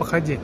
походить.